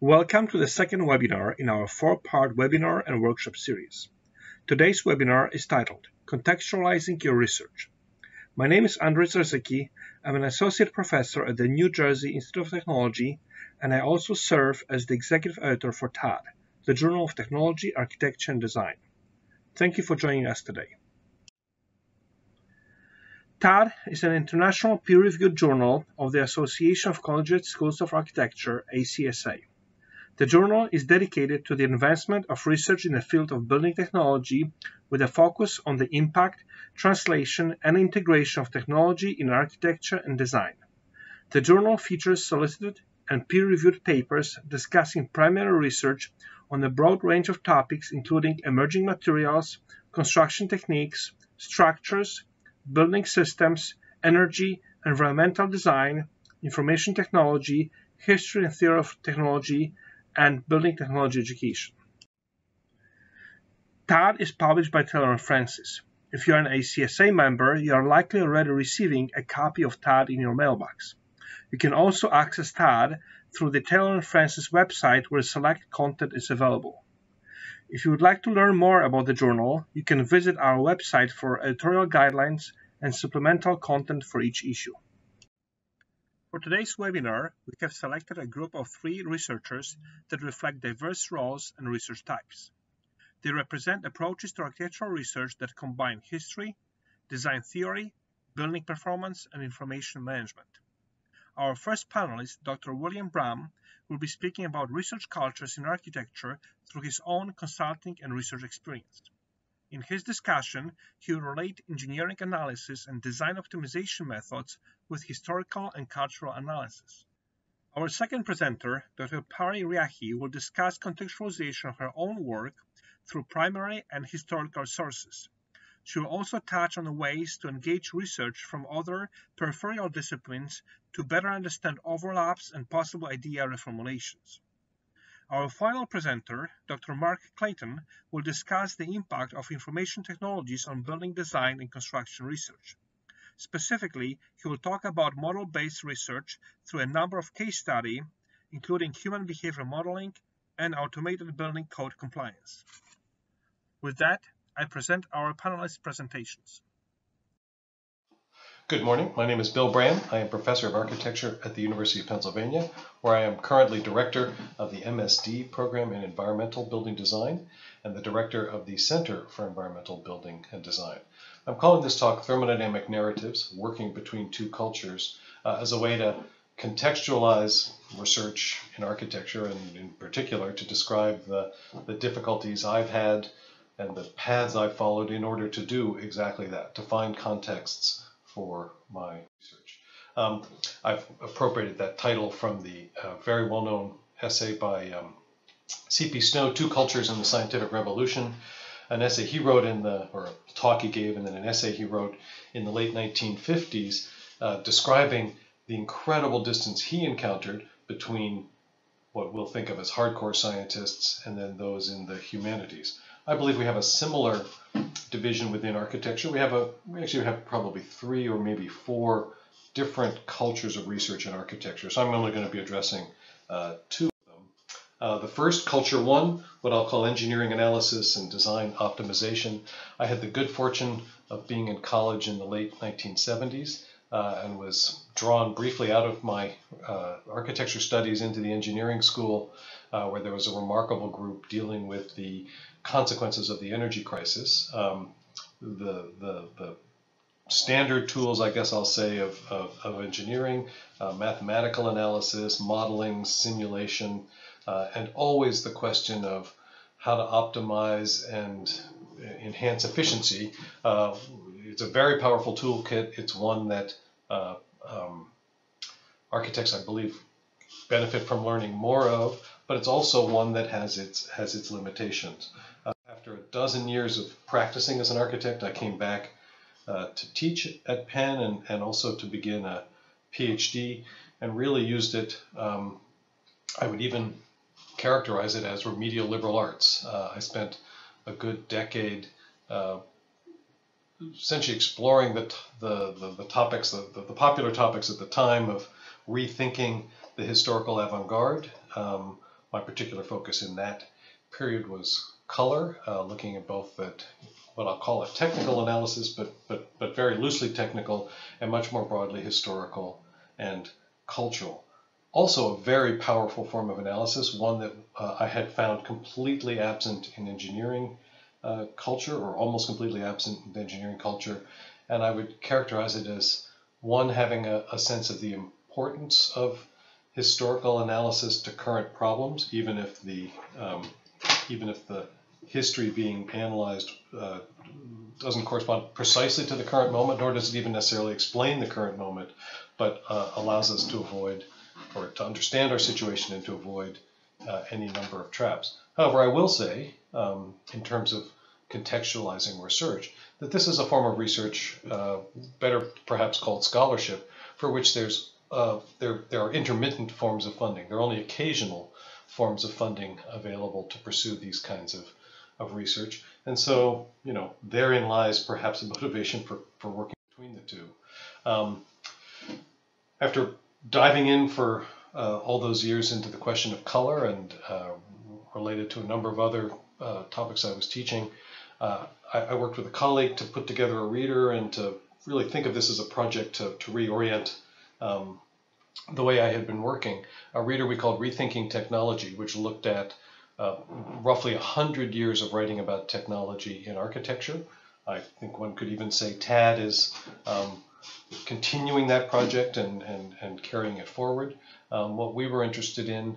Welcome to the second webinar in our four-part webinar and workshop series. Today's webinar is titled Contextualizing Your Research. My name is Andres Zarzycki. I'm an associate professor at the New Jersey Institute of Technology, and I also serve as the executive editor for TAD, the Journal of Technology, Architecture, and Design. Thank you for joining us today. TAD is an international peer-reviewed journal of the Association of Collegiate Schools of Architecture, ACSA. The journal is dedicated to the advancement of research in the field of building technology with a focus on the impact, translation, and integration of technology in architecture and design. The journal features solicited and peer-reviewed papers discussing primary research on a broad range of topics including emerging materials, construction techniques, structures, building systems, energy, environmental design, information technology, history and theory of technology, and building technology education. TAD is published by Taylor and Francis. If you're an ACSA member, you are likely already receiving a copy of TAD in your mailbox. You can also access TAD through the Taylor and Francis website where select content is available. If you would like to learn more about the journal, you can visit our website for editorial guidelines and supplemental content for each issue. For today's webinar, we have selected a group of three researchers that reflect diverse roles and research types. They represent approaches to architectural research that combine history, design theory, building performance, and information management. Our first panelist, Dr. William Braham, will be speaking about research cultures in architecture through his own consulting and research experience. In his discussion, he will relate engineering analysis and design optimization methods with historical and cultural analysis. Our second presenter, Dr. Pari Riahi, will discuss contextualization of her own work through primary and historical sources. She will also touch on the ways to engage research from other peripheral disciplines to better understand overlaps and possible idea reformulations. Our final presenter, Dr. Mark Clayton, will discuss the impact of information technologies on building design and construction research. Specifically, he will talk about model-based research through a number of case studies, including human behavior modeling and automated building code compliance. With that, I present our panelists' presentations. Good morning. My name is Bill Braham. I am Professor of Architecture at the University of Pennsylvania, where I am currently Director of the MSD program in Environmental Building Design and the Director of the Center for Environmental Building and Design. I'm calling this talk Thermodynamic Narratives, Working Between Two Cultures, uh, as a way to contextualize research in architecture and in particular to describe the, the difficulties I've had and the paths I've followed in order to do exactly that, to find contexts for my research. Um, I've appropriated that title from the uh, very well-known essay by um, C.P. Snow, Two Cultures in the Scientific Revolution, an essay he wrote in the, or a talk he gave, and then an essay he wrote in the late 1950s, uh, describing the incredible distance he encountered between what we'll think of as hardcore scientists and then those in the humanities. I believe we have a similar division within architecture. We have a we actually have probably three or maybe four different cultures of research in architecture. So I'm only going to be addressing uh, two of them. Uh, the first, culture one, what I'll call engineering analysis and design optimization. I had the good fortune of being in college in the late 1970s uh, and was drawn briefly out of my uh, architecture studies into the engineering school, uh, where there was a remarkable group dealing with the consequences of the energy crisis. Um, the, the, the standard tools, I guess I'll say, of, of, of engineering, uh, mathematical analysis, modeling, simulation, uh, and always the question of how to optimize and enhance efficiency. Uh, it's a very powerful toolkit. It's one that uh, um, architects, I believe, benefit from learning more of, but it's also one that has its has its limitations after a dozen years of practicing as an architect, I came back uh, to teach at Penn and, and also to begin a PhD and really used it. Um, I would even characterize it as remedial liberal arts. Uh, I spent a good decade uh, essentially exploring the, the, the, the topics, the, the, popular topics at the time of rethinking the historical avant garde, um, my particular focus in that period was color, uh, looking at both that what I'll call a technical analysis, but but but very loosely technical, and much more broadly historical and cultural. Also, a very powerful form of analysis, one that uh, I had found completely absent in engineering uh, culture, or almost completely absent in engineering culture, and I would characterize it as one having a, a sense of the importance of historical analysis to current problems, even if the um, even if the history being analyzed uh, doesn't correspond precisely to the current moment, nor does it even necessarily explain the current moment, but uh, allows us to avoid or to understand our situation and to avoid uh, any number of traps. However, I will say, um, in terms of contextualizing research, that this is a form of research, uh, better perhaps called scholarship, for which there's uh, there there are intermittent forms of funding. There are only occasional forms of funding available to pursue these kinds of of research. And so, you know, therein lies perhaps a motivation for, for working between the two. Um, after diving in for uh, all those years into the question of color and uh, related to a number of other uh, topics I was teaching, uh, I, I, worked with a colleague to put together a reader and to really think of this as a project to, to reorient um, the way I had been working. A reader we called Rethinking Technology, which looked at uh, roughly 100 years of writing about technology in architecture. I think one could even say TAD is um, continuing that project and, and, and carrying it forward. Um, what we were interested in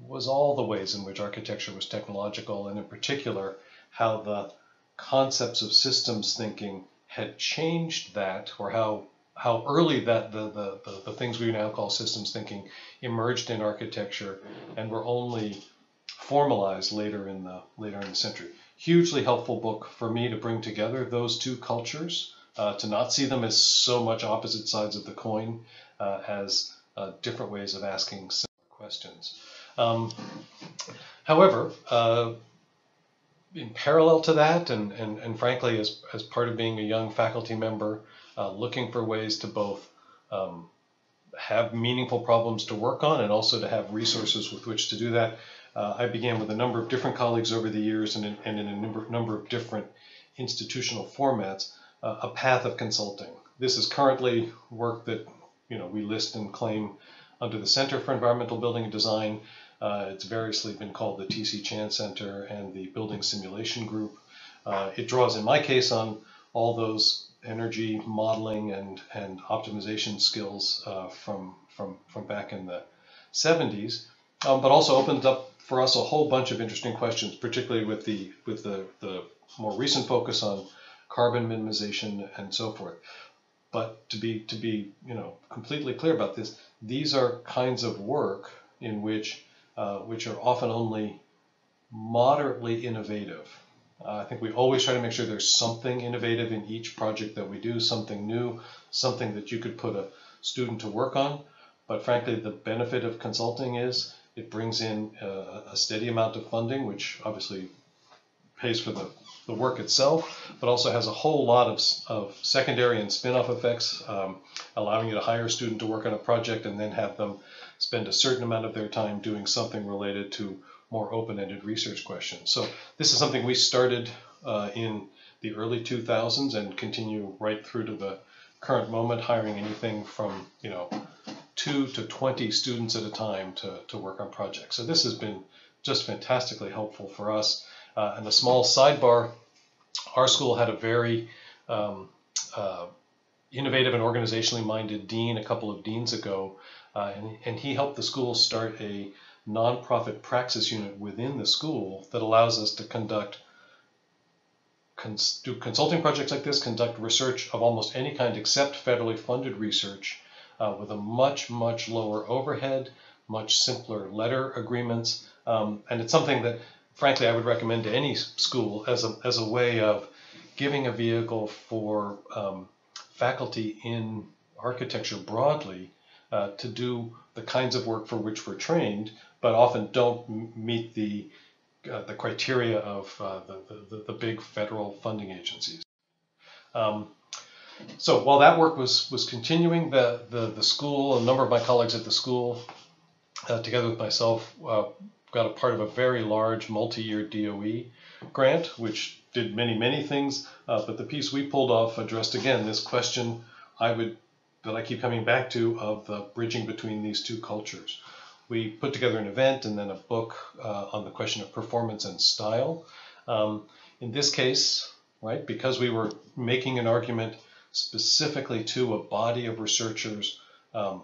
was all the ways in which architecture was technological, and in particular, how the concepts of systems thinking had changed that, or how how early that the, the, the, the things we now call systems thinking emerged in architecture and were only formalized later in the later in the century. Hugely helpful book for me to bring together those two cultures, uh, to not see them as so much opposite sides of the coin, uh, as uh, different ways of asking similar questions. Um, however, uh, in parallel to that, and, and, and frankly, as, as part of being a young faculty member, uh, looking for ways to both um, have meaningful problems to work on and also to have resources with which to do that, uh, I began with a number of different colleagues over the years and in, and in a number, number of different institutional formats, uh, a path of consulting. This is currently work that you know we list and claim under the Center for Environmental Building and Design. Uh, it's variously been called the TC Chan Center and the Building Simulation Group. Uh, it draws, in my case, on all those energy modeling and, and optimization skills uh, from, from, from back in the 70s, um, but also opens up for us a whole bunch of interesting questions, particularly with the with the, the more recent focus on carbon minimization and so forth. But to be to be you know completely clear about this, these are kinds of work in which uh, which are often only moderately innovative. Uh, I think we always try to make sure there's something innovative in each project that we do, something new, something that you could put a student to work on. But frankly, the benefit of consulting is it brings in uh, a steady amount of funding, which obviously pays for the, the work itself, but also has a whole lot of, of secondary and spin-off effects, um, allowing you to hire a student to work on a project and then have them spend a certain amount of their time doing something related to more open-ended research questions. So this is something we started uh, in the early 2000s and continue right through to the current moment, hiring anything from you know two to 20 students at a time to, to work on projects. So this has been just fantastically helpful for us. Uh, and a small sidebar, our school had a very um, uh, innovative and organizationally minded dean a couple of deans ago, uh, and, and he helped the school start a nonprofit praxis unit within the school that allows us to conduct cons- do consulting projects like this, conduct research of almost any kind except federally funded research uh, with a much, much lower overhead, much simpler letter agreements. Um, and it's something that, frankly, I would recommend to any school as a, as a way of giving a vehicle for um, faculty in architecture broadly uh, to do the kinds of work for which we're trained, but often don't meet the uh, the criteria of uh, the, the, the, big federal funding agencies. Um, so while that work was was continuing, the the, the school, a number of my colleagues at the school, uh, together with myself, uh, got a part of a very large multi-year DOE grant, which did many, many things. Uh, but the piece we pulled off addressed again this question I would that I keep coming back to of the bridging between these two cultures. We put together an event and then a book uh, on the question of performance and style. Um, in this case, right, because we were making an argument specifically to a body of researchers um,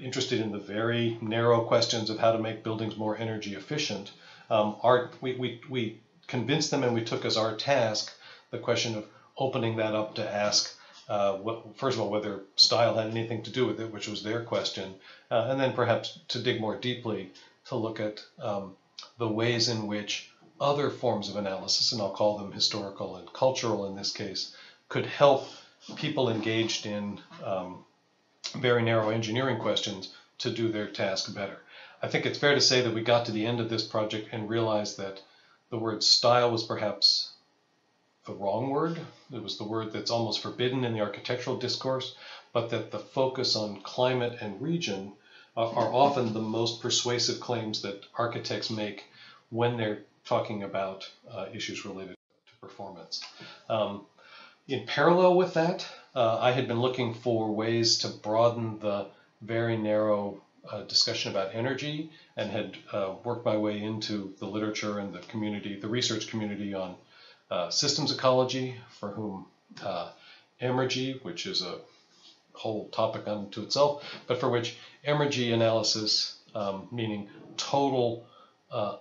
interested in the very narrow questions of how to make buildings more energy efficient, um, our, we, we, we convinced them and we took as our task the question of opening that up to ask, uh, what, first of all, whether style had anything to do with it, which was their question, uh, and then perhaps to dig more deeply to look at um, the ways in which other forms of analysis, and I'll call them historical and cultural in this case, could help people engaged in um, very narrow engineering questions to do their task better. I think it's fair to say that we got to the end of this project and realized that the word style was perhaps the wrong word. It was the word that's almost forbidden in the architectural discourse, but that the focus on climate and region uh, are often the most persuasive claims that architects make when they're talking about uh, issues related to performance. Um, in parallel with that, uh, I had been looking for ways to broaden the very narrow uh, discussion about energy and had uh, worked my way into the literature and the community, the research community on uh, systems ecology, for whom uh, emergy, which is a whole topic unto itself, but for which emergy analysis, um, meaning total uh,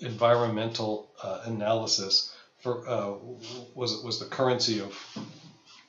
environmental analysis, for, uh, was was the currency of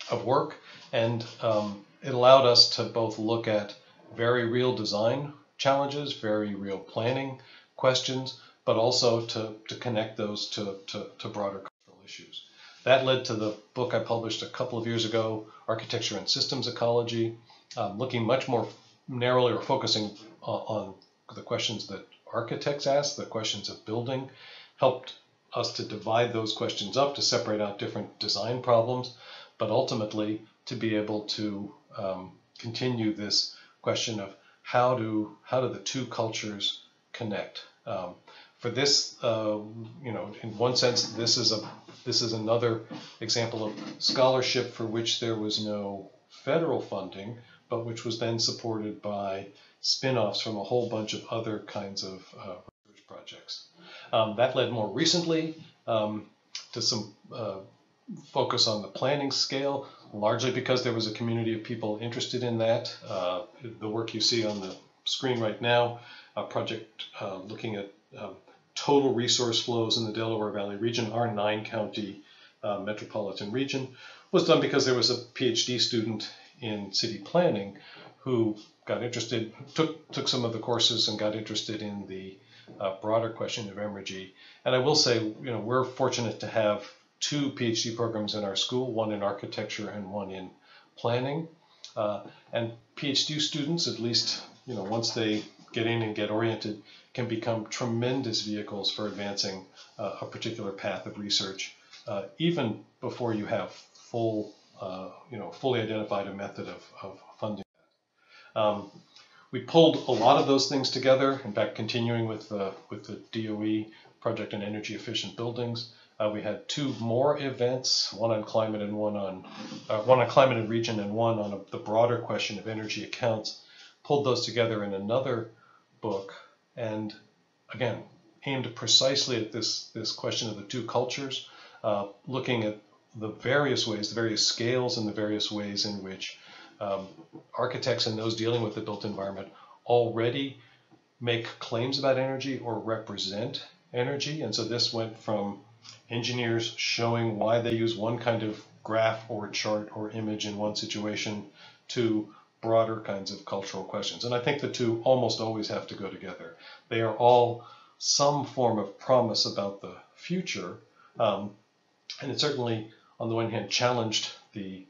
of work, and um, it allowed us to both look at very real design challenges, very real planning questions, but also to, to connect those to, to, to broader issues. That led to the book I published a couple of years ago, Architecture and Systems Ecology, um, looking much more narrowly or focusing on, on the questions that architects ask, the questions of building, helped us to divide those questions up to separate out different design problems, but ultimately to be able to um, continue this question of how do how do the two cultures connect. Um, for this, uh, you know, in one sense, this is a this is another example of scholarship for which there was no federal funding, but which was then supported by spin-offs from a whole bunch of other kinds of uh, research projects. Um, that led more recently um, to some uh, focus on the planning scale, largely because there was a community of people interested in that. Uh, the work you see on the screen right now, a project uh, looking at um, total resource flows in the Delaware Valley region, our nine county uh, metropolitan region, was done because there was a PhD student in city planning who got interested, took, took some of the courses and got interested in the uh, broader question of emergy. And I will say, you know, we're fortunate to have two PhD programs in our school, one in architecture and one in planning. Uh, and PhD students, at least, you know, once they get in and get oriented, can become tremendous vehicles for advancing uh, a particular path of research, uh, even before you have full, uh, you know, fully identified a method of, of funding. Um, we pulled a lot of those things together. In fact, continuing with the with the DOE project on energy efficient buildings, uh, we had two more events, one on climate and one on uh, one on climate and region, and one on a, the broader question of energy accounts. Pulled those together in another book, and again aimed precisely at this this question of the two cultures, uh, looking at the various ways, the various scales, and the various ways in which um, architects and those dealing with the built environment already make claims about energy or represent energy. And so this went from engineers showing why they use one kind of graph or chart or image in one situation to broader kinds of cultural questions. And I think the two almost always have to go together. They are all some form of promise about the future. Um, and it certainly, on the one hand, challenged the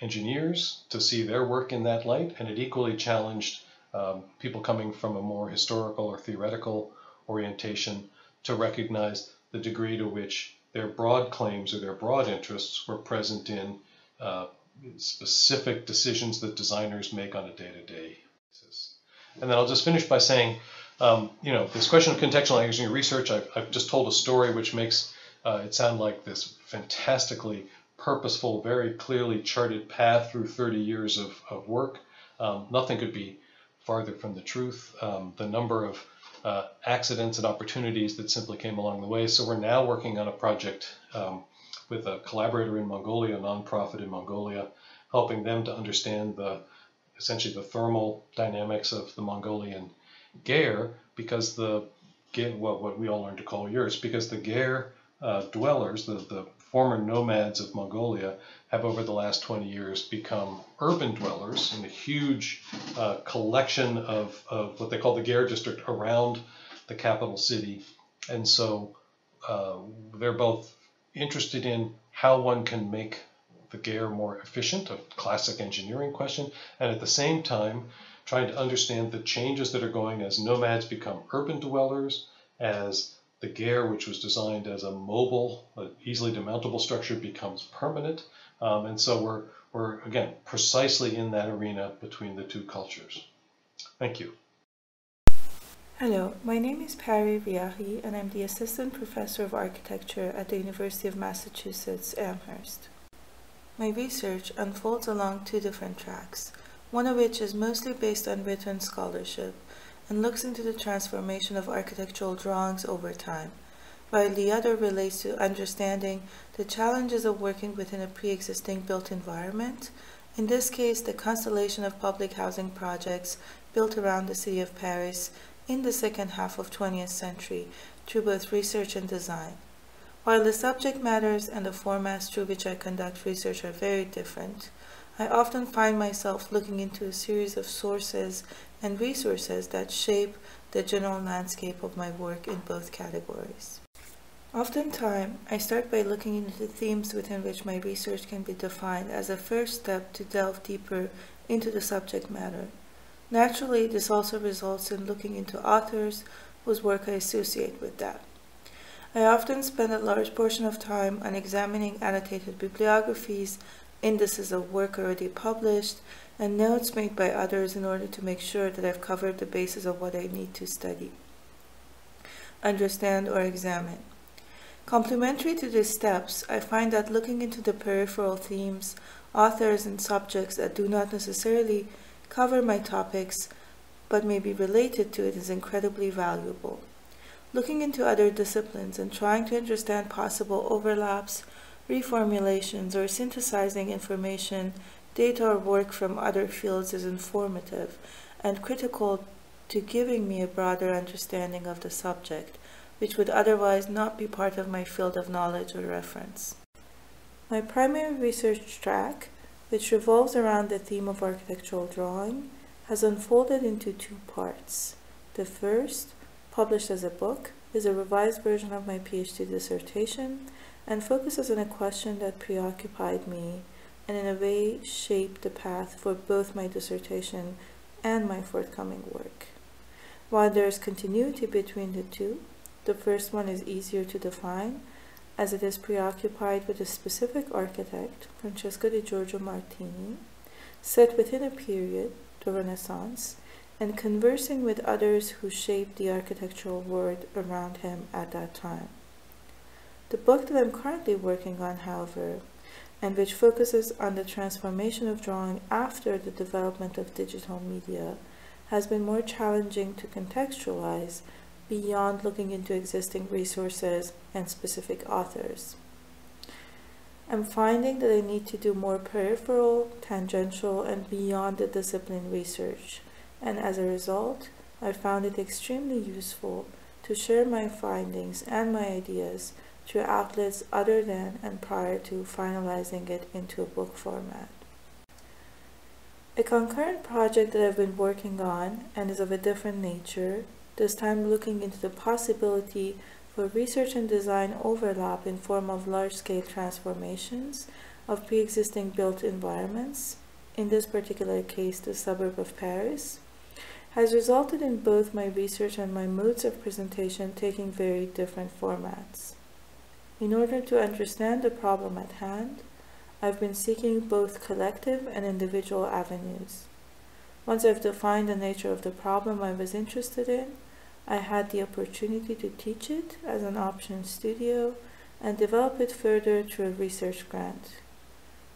engineers to see their work in that light, and it equally challenged um, people coming from a more historical or theoretical orientation to recognize the degree to which their broad claims or their broad interests were present in uh, specific decisions that designers make on a day to day basis. And then I'll just finish by saying um, you know, this question of contextual language in your research, I've, I've just told a story which makes uh, it sound like this fantastically purposeful, very clearly charted path through 30 years of, of work. Um, nothing could be farther from the truth. Um, the number of uh, accidents and opportunities that simply came along the way. So we're now working on a project um, with a collaborator in Mongolia, a nonprofit in Mongolia, helping them to understand the essentially the thermal dynamics of the Mongolian ger, because the what what we all learned to call yurts, because the ger uh, dwellers, the, the former nomads of Mongolia, have over the last 20 years become urban dwellers in a huge uh, collection of, of what they call the ger district around the capital city. And so uh, they're both interested in how one can make the ger more efficient, a classic engineering question, and at the same time trying to understand the changes that are going as nomads become urban dwellers, as the ger, which was designed as a mobile, easily demountable structure, becomes permanent. Um, and so we're, we're, again, precisely in that arena between the two cultures. Thank you. Hello, my name is Pari Riahi, and I'm the Assistant Professor of Architecture at the University of Massachusetts Amherst. My research unfolds along two different tracks, one of which is mostly based on written scholarship and looks into the transformation of architectural drawings over time, while the other relates to understanding the challenges of working within a pre-existing built environment, in this case the constellation of public housing projects built around the city of Paris in the second half of 20th century through both research and design. While the subject matters and the formats through which I conduct research are very different, I often find myself looking into a series of sources and resources that shape the general landscape of my work in both categories. Oftentimes, I start by looking into the themes within which my research can be defined as a first step to delve deeper into the subject matter Naturally, this also results in looking into authors whose work I associate with that. I often spend a large portion of time on examining annotated bibliographies, indices of work already published, and notes made by others in order to make sure that I've covered the basis of what I need to study, understand, or examine. Complementary to these steps, I find that looking into the peripheral themes, authors, and subjects that do not necessarily cover my topics but may be related to it is incredibly valuable. Looking into other disciplines and trying to understand possible overlaps, reformulations, or synthesizing information, data, or work from other fields is informative and critical to giving me a broader understanding of the subject, which would otherwise not be part of my field of knowledge or reference. My primary research track which revolves around the theme of architectural drawing, has unfolded into two parts. The first, published as a book, is a revised version of my PhD dissertation and focuses on a question that preoccupied me and in a way shaped the path for both my dissertation and my forthcoming work. While there is continuity between the two, the first one is easier to define as it is preoccupied with a specific architect, Francesco di Giorgio Martini, set within a period, the Renaissance, and conversing with others who shaped the architectural world around him at that time. The book that I'm currently working on, however, and which focuses on the transformation of drawing after the development of digital media, has been more challenging to contextualize beyond looking into existing resources and specific authors. I'm finding that I need to do more peripheral, tangential, and beyond the discipline research, and as a result, I found it extremely useful to share my findings and my ideas through outlets other than and prior to finalizing it into a book format. A concurrent project that I've been working on and is of a different nature this time looking into the possibility for research and design overlap in form of large-scale transformations of pre-existing built environments, in this particular case the suburb of Paris, has resulted in both my research and my modes of presentation taking very different formats. In order to understand the problem at hand, I've been seeking both collective and individual avenues. Once I've defined the nature of the problem I was interested in, I had the opportunity to teach it as an option studio and develop it further through a research grant.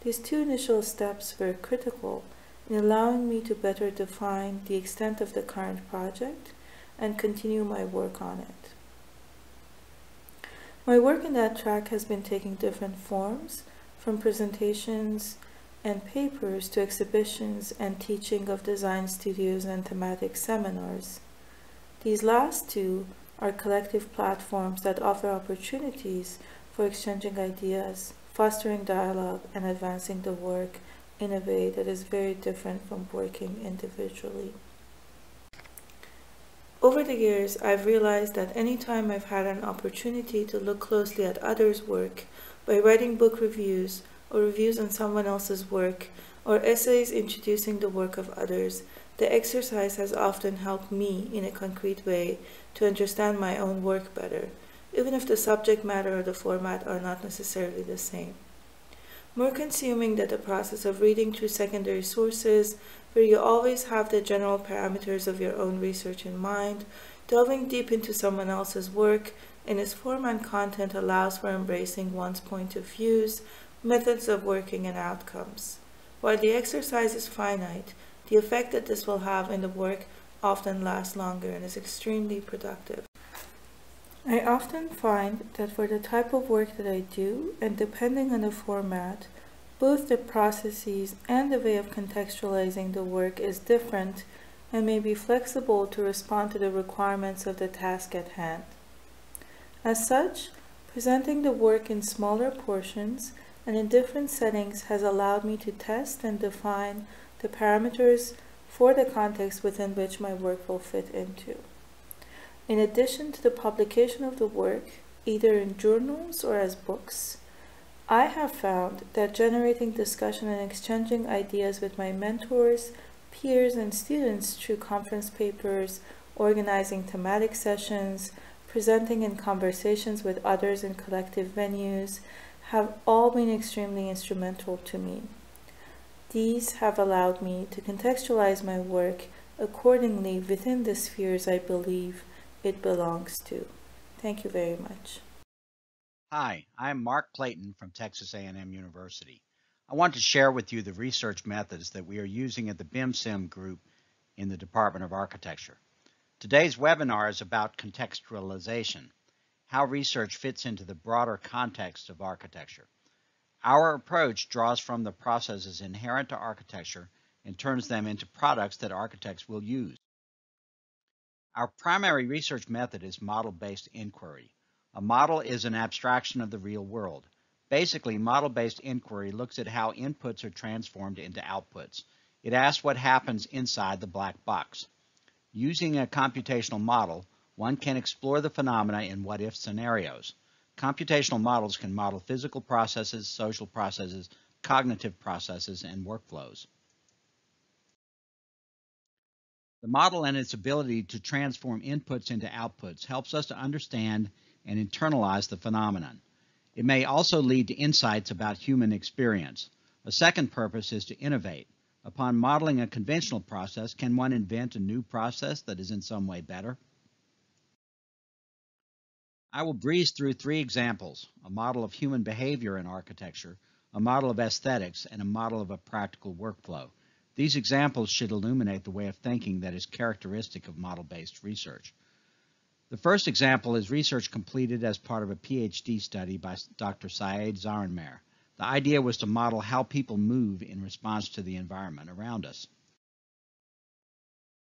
These two initial steps were critical in allowing me to better define the extent of the current project and continue my work on it. My work in that track has been taking different forms, from presentations and papers to exhibitions and teaching of design studios and thematic seminars. These last two are collective platforms that offer opportunities for exchanging ideas, fostering dialogue, and advancing the work in a way that is very different from working individually. Over the years, I've realized that anytime I've had an opportunity to look closely at others' work by writing book reviews or reviews on someone else's work or essays introducing the work of others, the exercise has often helped me in a concrete way to understand my own work better, even if the subject matter or the format are not necessarily the same. More consuming than the process of reading through secondary sources where you always have the general parameters of your own research in mind, delving deep into someone else's work in its form and content allows for embracing one's point of views, methods of working, and outcomes. While the exercise is finite, the effect that this will have in the work often lasts longer and is extremely productive. I often find that for the type of work that I do, and depending on the format, both the processes and the way of contextualizing the work is different and may be flexible to respond to the requirements of the task at hand. As such, presenting the work in smaller portions and in different settings has allowed me to test and define the parameters for the context within which my work will fit into. In addition to the publication of the work, either in journals or as books, I have found that generating discussion and exchanging ideas with my mentors, peers, and students through conference papers, organizing thematic sessions, presenting in conversations with others in collective venues, have all been extremely instrumental to me. These have allowed me to contextualize my work accordingly within the spheres I believe it belongs to. Thank you very much. Hi, I'm Mark Clayton from Texas A&M University. I want to share with you the research methods that we are using at the BIMSIM group in the Department of Architecture. Today's webinar is about contextualization, how research fits into the broader context of architecture. Our approach draws from the processes inherent to architecture and turns them into products that architects will use. Our primary research method is model-based inquiry. A model is an abstraction of the real world. Basically, model-based inquiry looks at how inputs are transformed into outputs. It asks what happens inside the black box. Using a computational model, one can explore the phenomena in what-if scenarios. Computational models can model physical processes, social processes, cognitive processes, and workflows. The model and its ability to transform inputs into outputs helps us to understand and internalize the phenomenon. It may also lead to insights about human experience. A second purpose is to innovate. Upon modeling a conventional process, can one invent a new process that is in some way better? I will breeze through three examples, a model of human behavior in architecture, a model of aesthetics, and a model of a practical workflow. These examples should illuminate the way of thinking that is characteristic of model-based research. The first example is research completed as part of a PhD study by Dr. Saeed Zarrinmehr. The idea was to model how people move in response to the environment around us.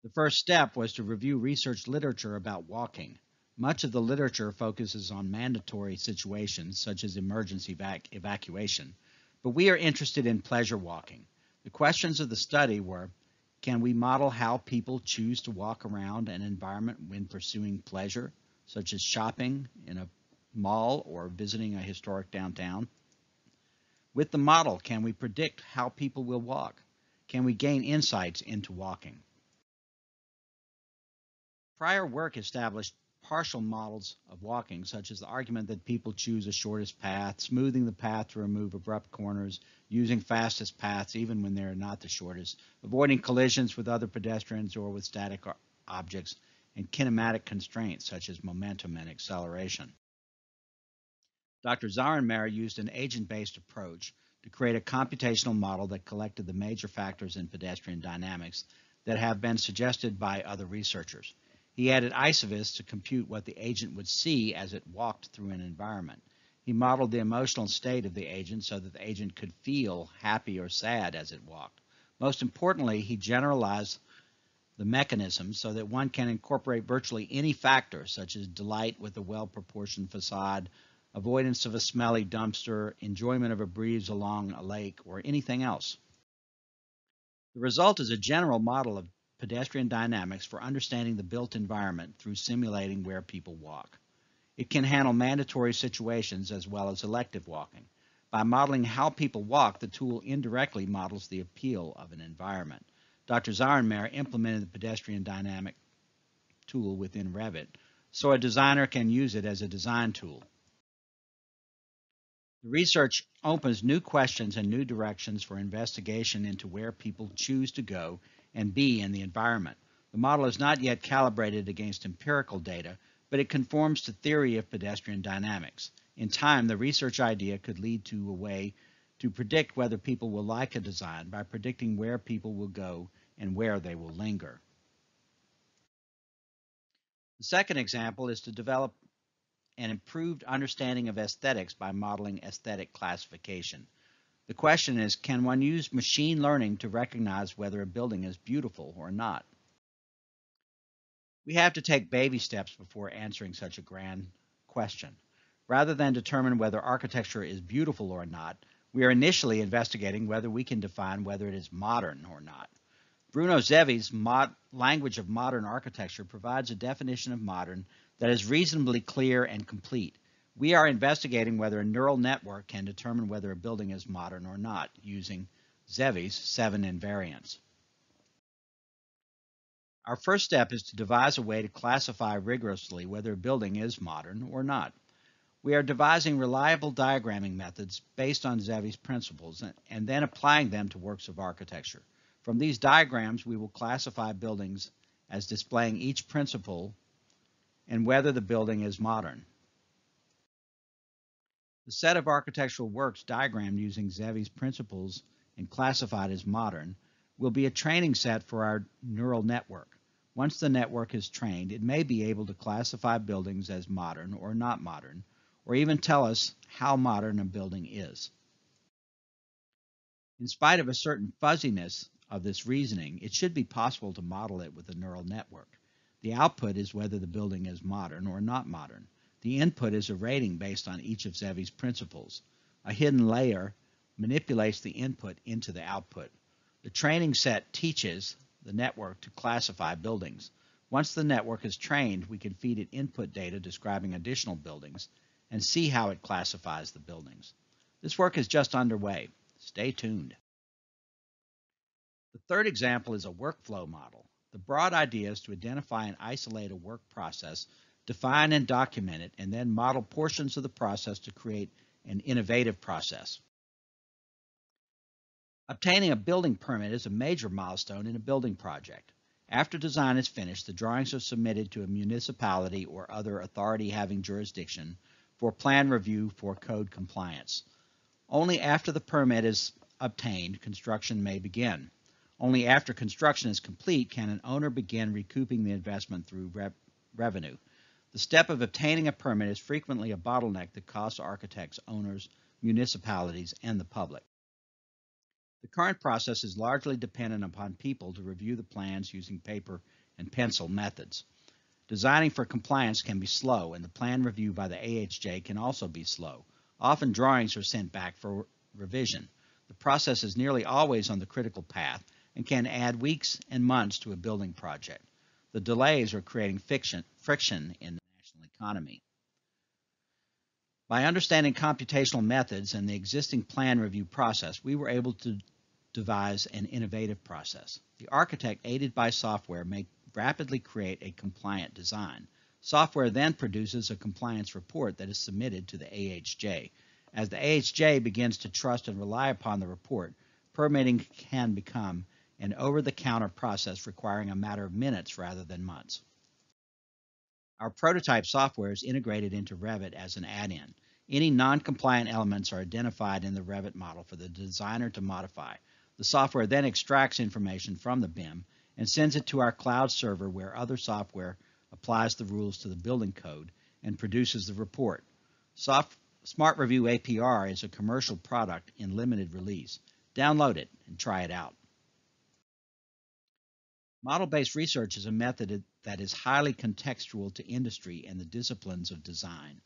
The first step was to review research literature about walking. Much of the literature focuses on mandatory situations such as emergency evac evacuation, but we are interested in pleasure walking. The questions of the study were, can we model how people choose to walk around an environment when pursuing pleasure, such as shopping in a mall or visiting a historic downtown? With the model, can we predict how people will walk? Can we gain insights into walking? Prior work established partial models of walking, such as the argument that people choose the shortest path, smoothing the path to remove abrupt corners, using fastest paths even when they're not the shortest, avoiding collisions with other pedestrians or with static objects, and kinematic constraints such as momentum and acceleration. Dr. Zarrinmehr used an agent-based approach to create a computational model that collected the major factors in pedestrian dynamics that have been suggested by other researchers. He added isovists to compute what the agent would see as it walked through an environment. He modeled the emotional state of the agent so that the agent could feel happy or sad as it walked. Most importantly, he generalized the mechanism so that one can incorporate virtually any factor, such as delight with a well-proportioned facade, avoidance of a smelly dumpster, enjoyment of a breeze along a lake, or anything else. The result is a general model of pedestrian dynamics for understanding the built environment through simulating where people walk. It can handle mandatory situations as well as elective walking. By modeling how people walk, the tool indirectly models the appeal of an environment. Dr. Zarrinmehr implemented the pedestrian dynamic tool within Revit, so a designer can use it as a design tool. The research opens new questions and new directions for investigation into where people choose to go and be in the environment. The model is not yet calibrated against empirical data, but it conforms to theory of pedestrian dynamics. In time, the research idea could lead to a way to predict whether people will like a design by predicting where people will go and where they will linger. The second example is to develop an improved understanding of aesthetics by modeling aesthetic classification. The question is, can one use machine learning to recognize whether a building is beautiful or not? We have to take baby steps before answering such a grand question. Rather than determine whether architecture is beautiful or not, we are initially investigating whether we can define whether it is modern or not. Bruno Zevi's language of modern architecture provides a definition of modern that is reasonably clear and complete. We are investigating whether a neural network can determine whether a building is modern or not using Zevi's seven invariants. Our first step is to devise a way to classify rigorously whether a building is modern or not. We are devising reliable diagramming methods based on Zevi's principles and then applying them to works of architecture. From these diagrams, we will classify buildings as displaying each principle and whether the building is modern. The set of architectural works diagrammed using Zevi's principles and classified as modern will be a training set for our neural network. Once the network is trained, it may be able to classify buildings as modern or not modern, or even tell us how modern a building is. In spite of a certain fuzziness of this reasoning, it should be possible to model it with a neural network. The output is whether the building is modern or not modern. The input is a rating based on each of Zevi's principles. A hidden layer manipulates the input into the output. The training set teaches the network to classify buildings. Once the network is trained, we can feed it input data describing additional buildings and see how it classifies the buildings. This work is just underway. Stay tuned. The third example is a workflow model. The broad idea is to identify and isolate a work process, define and document it, and then model portions of the process to create an innovative process. Obtaining a building permit is a major milestone in a building project. After design is finished, the drawings are submitted to a municipality or other authority having jurisdiction for plan review for code compliance. Only after the permit is obtained, construction may begin. Only after construction is complete can an owner begin recouping the investment through revenue. The step of obtaining a permit is frequently a bottleneck that costs architects, owners, municipalities, and the public. The current process is largely dependent upon people to review the plans using paper and pencil methods. Designing for compliance can be slow, and the plan review by the AHJ can also be slow. Often drawings are sent back for revision. The process is nearly always on the critical path, and can add weeks and months to a building project. The delays are creating fiction, friction in the national economy. By understanding computational methods and the existing plan review process, we were able to devise an innovative process. The architect, aided by software, may rapidly create a compliant design. Software then produces a compliance report that is submitted to the AHJ. As the AHJ begins to trust and rely upon the report, permitting can become an over-the-counter process requiring a matter of minutes rather than months. Our prototype software is integrated into Revit as an add-in. Any non-compliant elements are identified in the Revit model for the designer to modify. The software then extracts information from the BIM and sends it to our cloud server where other software applies the rules to the building code and produces the report. Soft, Smart Review APR is a commercial product in limited release. Download it and try it out. Model-based research is a method that is highly contextual to industry and the disciplines of design.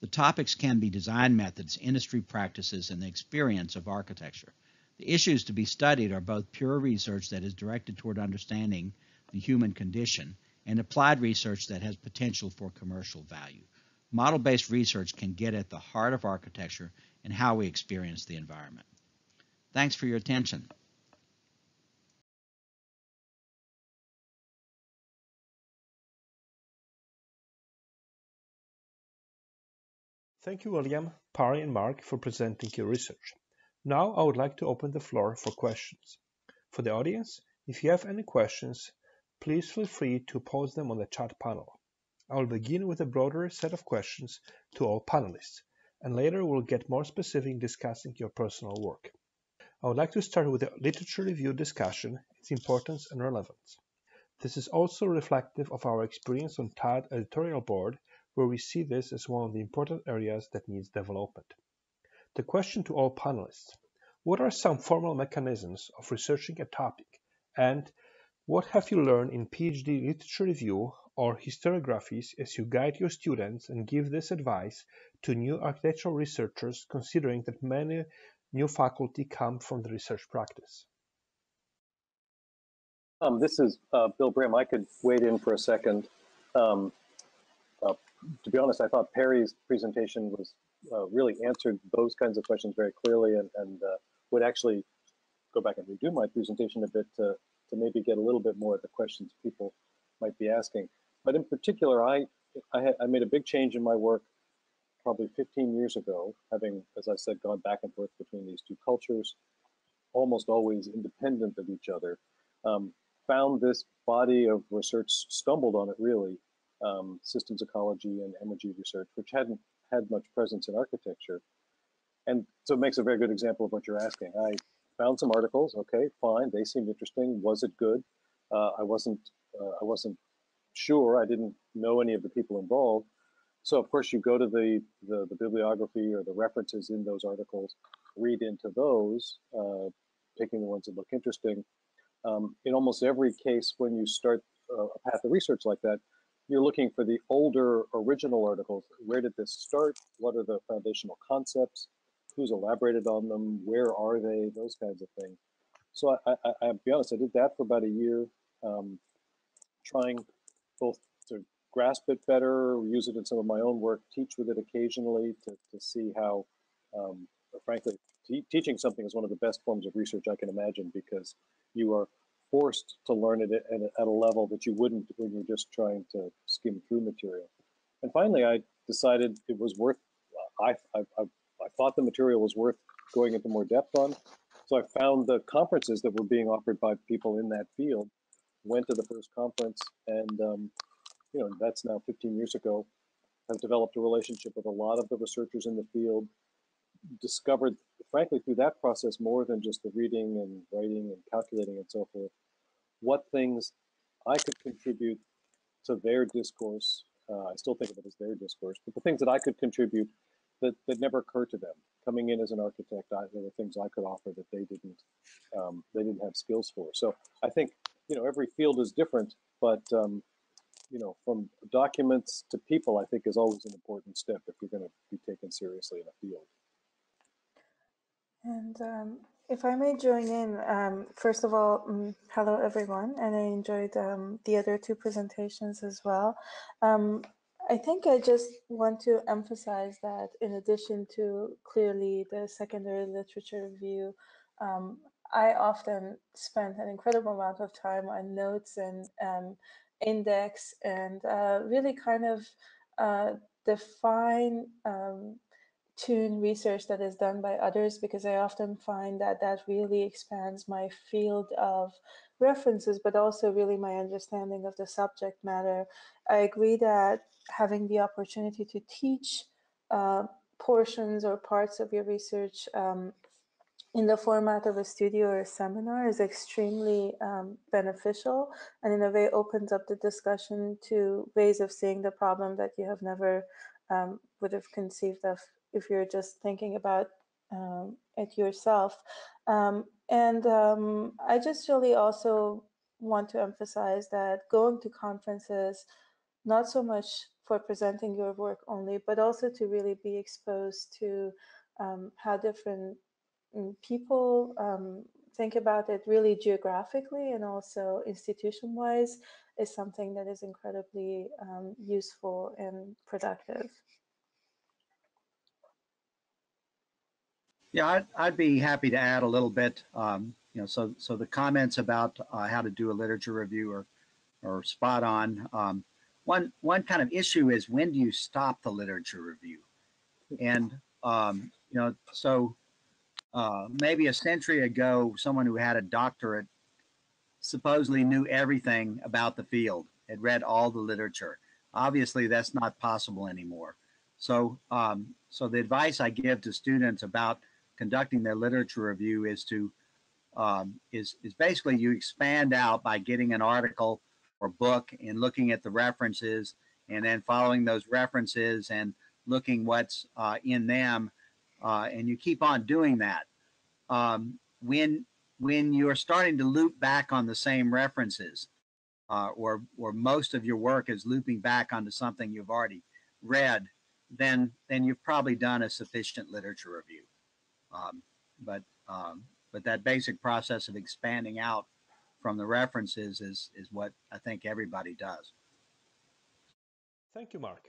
The topics can be design methods, industry practices, and the experience of architecture. The issues to be studied are both pure research that is directed toward understanding the human condition and applied research that has potential for commercial value. Model-based research can get at the heart of architecture and how we experience the environment. Thanks for your attention. Thank you, William, Pari, and Mark for presenting your research. Now I would like to open the floor for questions. For the audience, if you have any questions, please feel free to post them on the chat panel. I will begin with a broader set of questions to all panelists, and later we'll get more specific in discussing your personal work. I would like to start with the literature review discussion, its importance and relevance. This is also reflective of our experience on TAD editorial board where we see this as one of the important areas that needs development. The question to all panelists What are some formal mechanisms of researching a topic, and what have you learned in PhD literature review or historiographies as you guide your students and give this advice to new architectural researchers, considering that many new faculty come from the research practice? Um, this is uh, Bill Braham. I could wade in for a second. Um, to be honest, I thought Pari's presentation was uh, really answered those kinds of questions very clearly and, and uh, would actually go back and redo my presentation a bit to, to maybe get a little bit more of the questions people might be asking. But in particular, I, I, had, I made a big change in my work probably 15 years ago, having, as I said, gone back and forth between these two cultures, almost always independent of each other. Um, found this body of research, stumbled on it really, um, systems ecology and energy research, which hadn't had much presence in architecture. And so it makes a very good example of what you're asking. I found some articles. Okay, fine. They seemed interesting. Was it good? Uh, I wasn't. Uh, I wasn't sure. I didn't know any of the people involved. So of course you go to the, the, the bibliography or the references in those articles, read into those, uh, picking the ones that look interesting. Um, in almost every case, when you start uh, a path of research like that, you're looking for the older original articles. Where did this start? What are the foundational concepts? Who's elaborated on them? Where are they? Those kinds of things. So I, I, I'll be honest, I did that for about a year, um, trying both to grasp it better, use it in some of my own work, teach with it occasionally to, to see how, um, frankly, teaching something is one of the best forms of research I can imagine because you are forced to learn it at, at a level that you wouldn't when you're just trying to skim through material. And finally, I decided it was worth. I, I, I, I thought the material was worth going into more depth on. So I found the conferences that were being offered by people in that field. Went to the first conference, and um, you know that's now 15 years ago. I've developed a relationship with a lot of the researchers in the field. Discovered frankly, through that process, more than just the reading and writing and calculating and so forth, what things I could contribute to their discourse. Uh, I still think of it as their discourse, but the things that I could contribute that, that never occurred to them. Coming in as an architect, I, there were things I could offer that they didn't um, they didn't have skills for. So I think you know every field is different, but um, you know from documents to people, I think is always an important step if you're going to be taken seriously in a field. And um, if I may join in, um, first of all, um, hello everyone, and I enjoyed um, the other two presentations as well. Um, I think I just want to emphasize that in addition to clearly the secondary literature review, um, I often spend an incredible amount of time on notes and index and uh, really kind of uh, define tune research that is done by others because I often find that that really expands my field of references, but also really my understanding of the subject matter. I agree that having the opportunity to teach uh, portions or parts of your research um, in the format of a studio or a seminar is extremely um, beneficial and in a way opens up the discussion to ways of seeing the problem that you have never um, would have conceived of if you're just thinking about um, it yourself. Um, and um, I just really also want to emphasize that going to conferences, not so much for presenting your work only, but also to really be exposed to um, how different mm, people um, think about it really geographically and also institution wise is something that is incredibly um, useful and productive. Yeah, I'd, I'd be happy to add a little bit. Um, you know, so so the comments about uh, how to do a literature review are are spot on. Um, one one kind of issue is when do you stop the literature review? And um, you know, so uh, maybe a century ago, someone who had a doctorate supposedly knew everything about the field, had read all the literature. Obviously, that's not possible anymore. So, um, so the advice I give to students about conducting their literature review is to um, is is basically you expand out by getting an article or book and looking at the references and then following those references and looking what's uh, in them uh, and you keep on doing that. Um, when when you're starting to loop back on the same references uh, or or most of your work is looping back onto something you've already read then then you've probably done a sufficient literature review um, but um, but that basic process of expanding out from the references is is what I think everybody does. Thank you, Mark.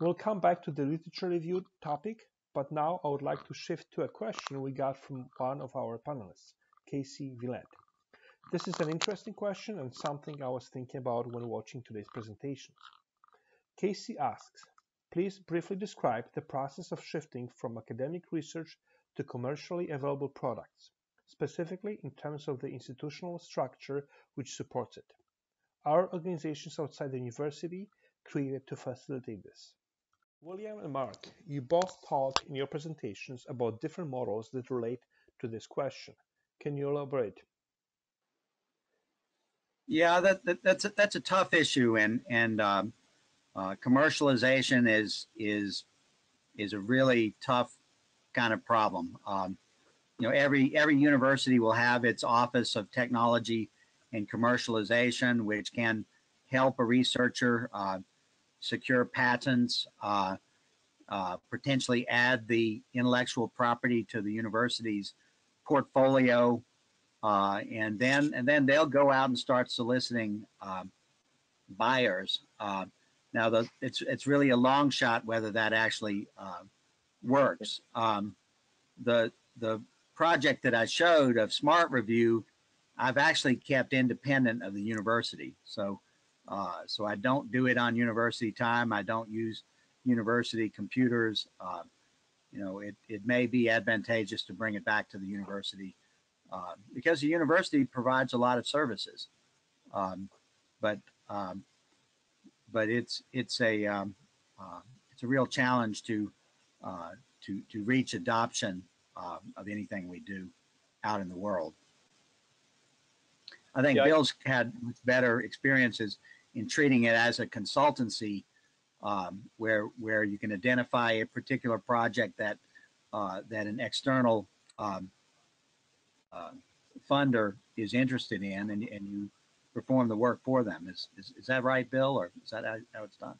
We'll come back to the literature review topic, but now I would like to shift to a question we got from one of our panelists, Casey Villette. This is an interesting question and something I was thinking about when watching today's presentations. Casey asks, please briefly describe the process of shifting from academic research to commercially available products, specifically in terms of the institutional structure which supports it. Our organizations outside the university created to facilitate this. William and Mark, you both talked in your presentations about different models that relate to this question. Can you elaborate? Yeah, that, that that's a, that's a tough issue, and and um, uh, commercialization is is is a really tough kind of problem. Um, you know, every every university will have its office of technology and commercialization, which can help a researcher uh, secure patents, uh, uh, potentially add the intellectual property to the university's portfolio, uh, and then and then they'll go out and start soliciting um, buyers. Uh, now, the, it's it's really a long shot whether that actually uh, works. Um, the the project that I showed of Smart Review, I've actually kept independent of the university. So uh, so I don't do it on university time. I don't use university computers. Uh, you know, it, it may be advantageous to bring it back to the university uh, because the university provides a lot of services. Um, but um, but it's it's a um, uh, it's a real challenge to uh, to to reach adoption uh, of anything we do out in the world. I think yeah, Bill's had better experiences in treating it as a consultancy, um, where where you can identify a particular project that uh, that an external um, uh, funder is interested in, and, and you perform the work for them. Is, is, is that right, Bill, or is that how, how it's done?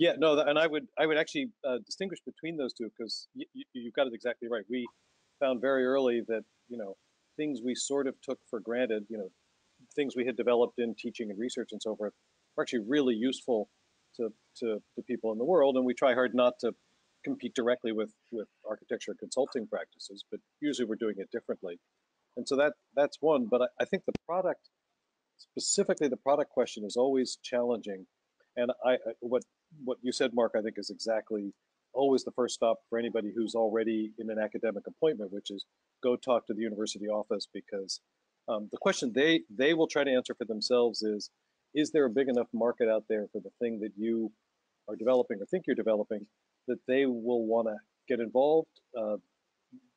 Yeah, no, and I would I would actually uh, distinguish between those two because y- y- you've got it exactly right. We found very early that you know things we sort of took for granted, you know, things we had developed in teaching and research and so forth, were actually really useful to to, to people in the world, and we try hard not to compete directly with with architecture consulting practices, but usually we're doing it differently, and so that that's one. But I, I think the product specifically the product question is always challenging. And I, what what you said, Mark, I think is exactly always the first stop for anybody who's already in an academic appointment, which is go talk to the university office because um, the question they they will try to answer for themselves is is there a big enough market out there for the thing that you are developing or think you're developing that they will want to get involved? Uh,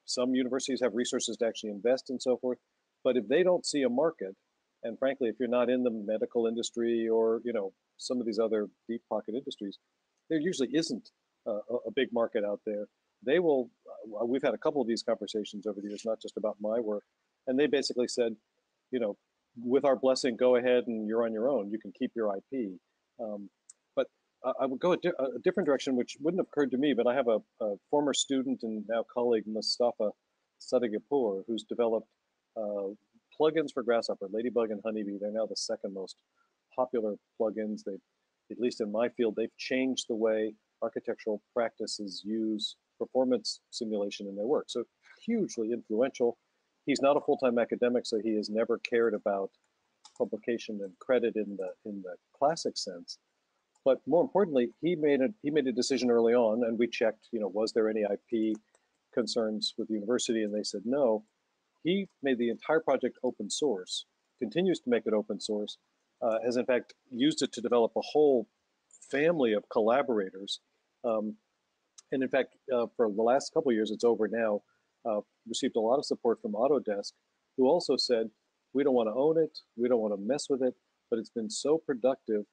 some universities have resources to actually invest and so forth but if they don't see a market and frankly if you're not in the medical industry or you know some of these other deep pocket industries there usually isn't a, a big market out there they will uh, we've had a couple of these conversations over the years not just about my work and they basically said you know with our blessing go ahead and you're on your own you can keep your ip um, but I would go a, di a, different direction, which wouldn't have occurred to me. But I have a, a former student and now colleague, Mostapha Sadeghipour, who's developed uh, plugins for Grasshopper, Ladybug and Honeybee. They're now the second most popular plugins. They, at least in my field, they've changed the way architectural practices use performance simulation in their work. So hugely influential. He's not a full-time academic, so he has never cared about publication and credit in the in the classic sense. But more importantly, he made a he made a decision early on, and we checked. You know, was there any IP concerns with the university? And they said no. He made the entire project open source, continues to make it open source, uh, has in fact used it to develop a whole family of collaborators. Um, and in fact, uh, for the last couple years, it's over now, uh, received a lot of support from Autodesk, who also said, we don't want to own it, we don't want to mess with it, but it's been so productive.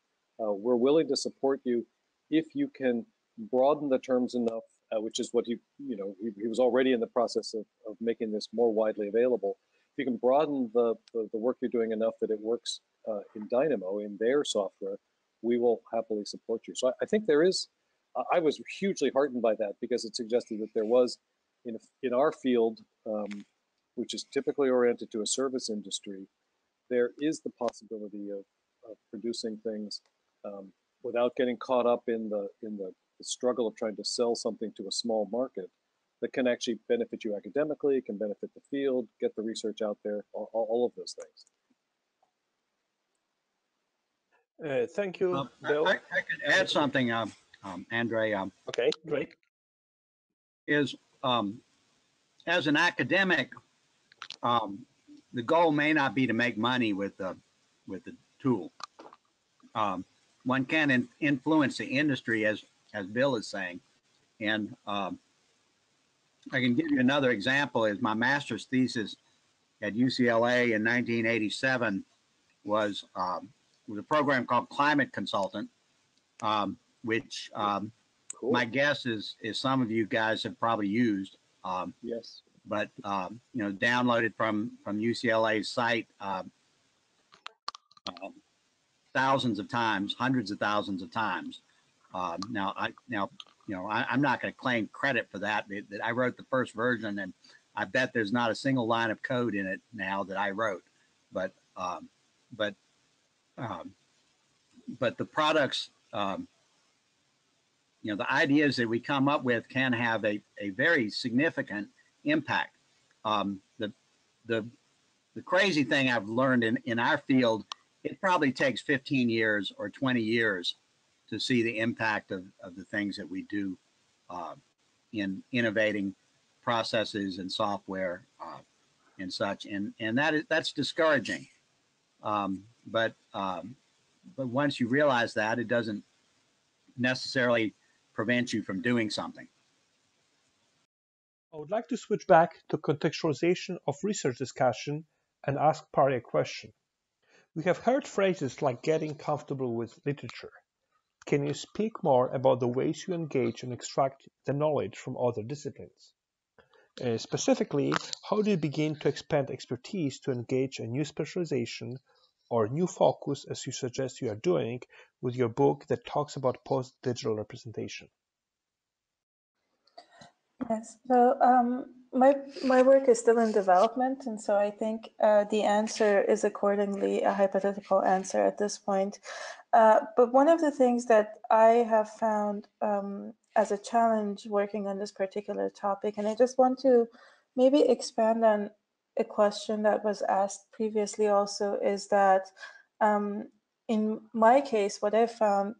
Uh, we're willing to support you if you can broaden the terms enough, uh, which is what he, you know, he, he, was already in the process of, of making this more widely available. If you can broaden the, the, the work you're doing enough that it works uh, in Dynamo, in their software, we will happily support you. So I, I think there is, I was hugely heartened by that because it suggested that there was, in, in our field, um, which is typically oriented to a service industry, there is the possibility of, of producing things um, without getting caught up in the in the, the, struggle of trying to sell something to a small market that can actually benefit you academically, can benefit the field, get the research out there, all, all of those things. Uh, thank you, um, Bill. I, I, could add something, um, um, Andre. Um, okay, great. Is um, as an academic, um, the goal may not be to make money with the with the tool. Um, one can in, influence the industry, as as Bill is saying, and um, I can give you another example. Is my master's thesis at UCLA in 1987 was um, was a program called Climate Consultant, um, which um, cool. my guess is is some of you guys have probably used. Um, yes. But um, you know, downloaded from from UCLA's site um, um, thousands of times, hundreds of thousands of times. Now, I now you know I, am not going to claim credit for that. That I wrote the first version, and I bet there's not a single line of code in it now that I wrote. But but um, but the products, um, you know, the ideas that we come up with can have a, a very significant impact. Um, the, the, the crazy thing I've learned in, in our field, it probably takes 15 years or 20 years to see the impact of, of the things that we do uh, in innovating processes and software uh, and such. And, and that is, that's discouraging. Um, but um, but once you realize that, it doesn't necessarily prevent you from doing something. I would like to switch back to contextualization of research discussion and ask Pari a question. We have heard phrases like getting comfortable with literature. Can you speak more about the ways you engage and extract the knowledge from other disciplines? Uh, specifically, how do you begin to expand expertise to engage a new specialization or new focus as you suggest you are doing with your book that talks about post-digital representation? Yes, so um, my, my work is still in development, and so I think uh, the answer is accordingly a hypothetical answer at this point. Uh, but one of the things that I have found um, as a challenge working on this particular topic, and I just want to maybe expand on a question that was asked previously also is that um, in my case, what I found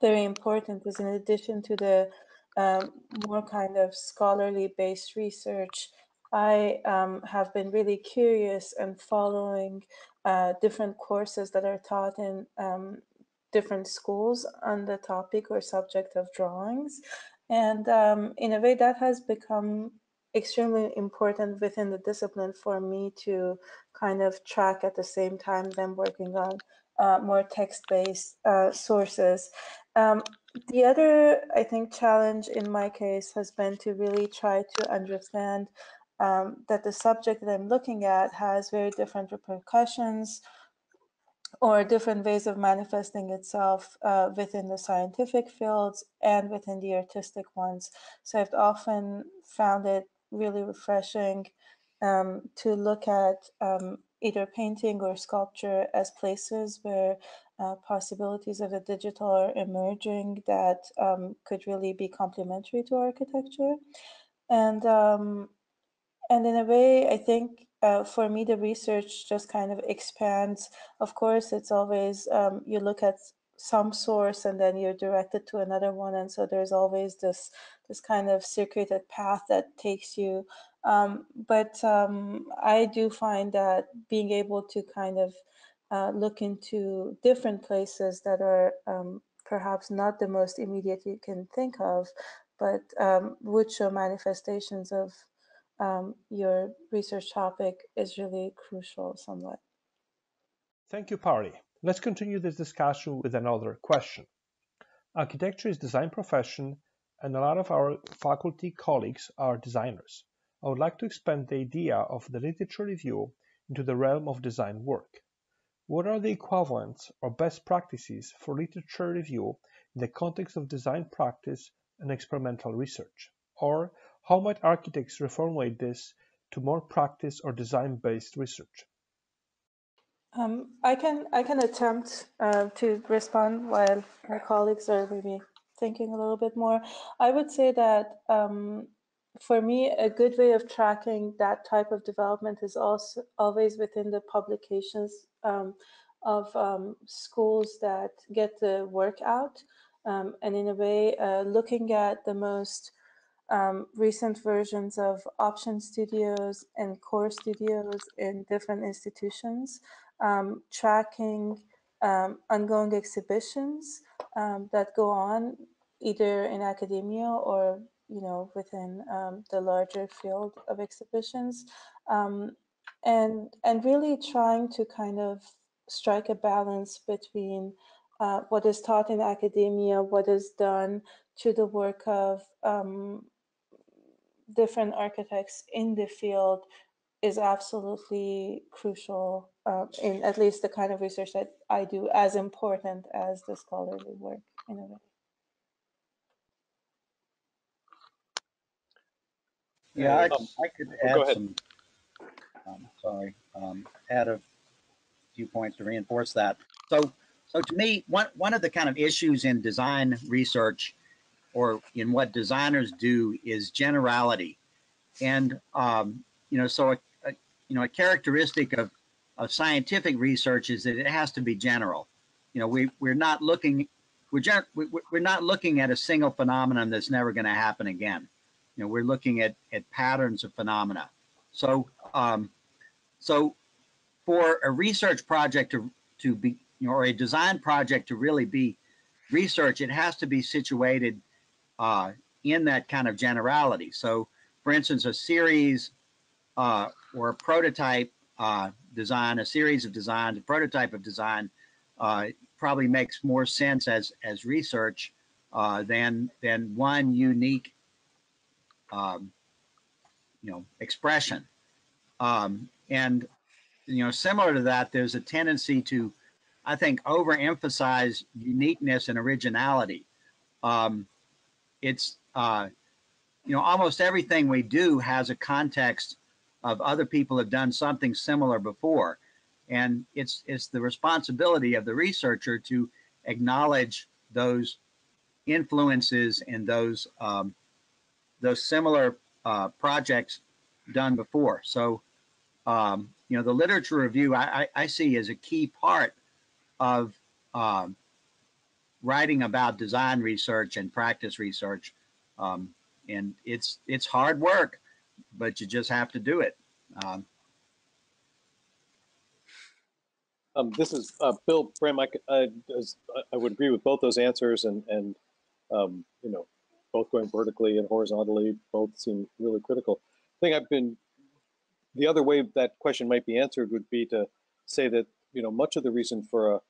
very important is in addition to the um, more kind of scholarly based research, I um, have been really curious and following uh, different courses that are taught in um, different schools on the topic or subject of drawings. And um, in a way, that has become extremely important within the discipline for me to kind of track at the same time them working on uh, more text-based uh, sources. Um, the other, I think, challenge in my case has been to really try to understand um, that the subject that I'm looking at has very different repercussions or different ways of manifesting itself uh, within the scientific fields and within the artistic ones. So I've often found it really refreshing um, to look at um, either painting or sculpture as places where uh, possibilities of the digital are emerging that um, could really be complementary to architecture. And um, and in a way, I think uh, for me, the research just kind of expands. Of course, it's always um, you look at some source and then you're directed to another one, and so there's always this this kind of circuited path that takes you. Um, but um, I do find that being able to kind of uh, look into different places that are um, perhaps not the most immediate you can think of, but um, would show manifestations of um, your research topic is really crucial somewhat. Thank you, Pari. Let's continue this discussion with another question. Architecture is design profession and a lot of our faculty colleagues are designers. I would like to expand the idea of the literature review into the realm of design work. What are the equivalents or best practices for literature review in the context of design practice and experimental research? Or how might architects reformulate this to more practice or design-based research? Um, I can I can attempt uh, to respond while my colleagues are maybe thinking a little bit more. I would say that um, for me, a good way of tracking that type of development is also always within the publications um, of um, schools that get the work out, um, and in a way, uh, looking at the most um, recent versions of option studios and core studios in different institutions, um, tracking um, ongoing exhibitions that go on either in academia or you know within um, the larger field of exhibitions, um, and and really trying to kind of strike a balance between uh, what is taught in academia, what is done to the work of um, different architects in the field is absolutely crucial um, in at least the kind of research that I do, as important as the scholarly work in a way. Yeah, I, Um, I could oh, go add ahead. some, um, sorry, um, add a few points to reinforce that. So, so to me, one, one of the kind of issues in design research or in what designers do is generality. And, um, you know, so, a, a, you know, a characteristic of, of scientific research is that it has to be general. You know, we, we're not looking, we're, gen- we're not looking at a single phenomenon that's never going to happen again. You know, we're looking at, at patterns of phenomena. So, um, so for a research project to, to be, you know, or a design project to really be research, it has to be situated uh, in that kind of generality. So, for instance, a series uh, or a prototype uh, design, a series of designs, a prototype of design uh, probably makes more sense as as research uh, than than one unique, um, you know, expression. Um, and you know, similar to that, there's a tendency to, I think, overemphasize uniqueness and originality. Um, it's uh, you know almost everything we do has a context of other people have done something similar before and it's it's the responsibility of the researcher to acknowledge those influences and those um, those similar uh, projects done before so um, you know the literature review I, I, I see as a key part of um, writing about design research and practice research Um, and it's it's hard work, but you just have to do it. Um, Um, this is uh, Bill Braham. I, I, I, would agree with both those answers, and and um, you know, both going vertically and horizontally, both seem really critical. I think I've been the other way that question might be answered would be to say that you know much of the reason for a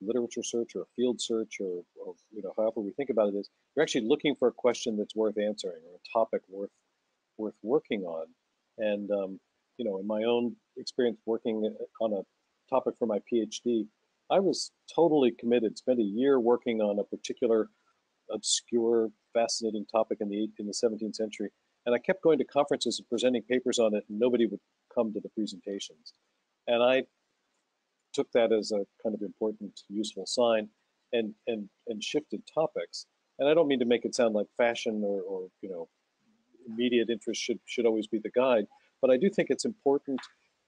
literature search or a field search or, or you know however we think about it is you're actually looking for a question that's worth answering or a topic worth worth working on, and um, you know in my own experience working on a topic for my PhD, I was totally committed, spent a year working on a particular obscure, fascinating topic in the in the 17th century. And I kept going to conferences and presenting papers on it, and nobody would come to the presentations. And I took that as a kind of important, useful sign and and and shifted topics. And I don't mean to make it sound like fashion or, or you know immediate interest should should always be the guide, but I do think it's important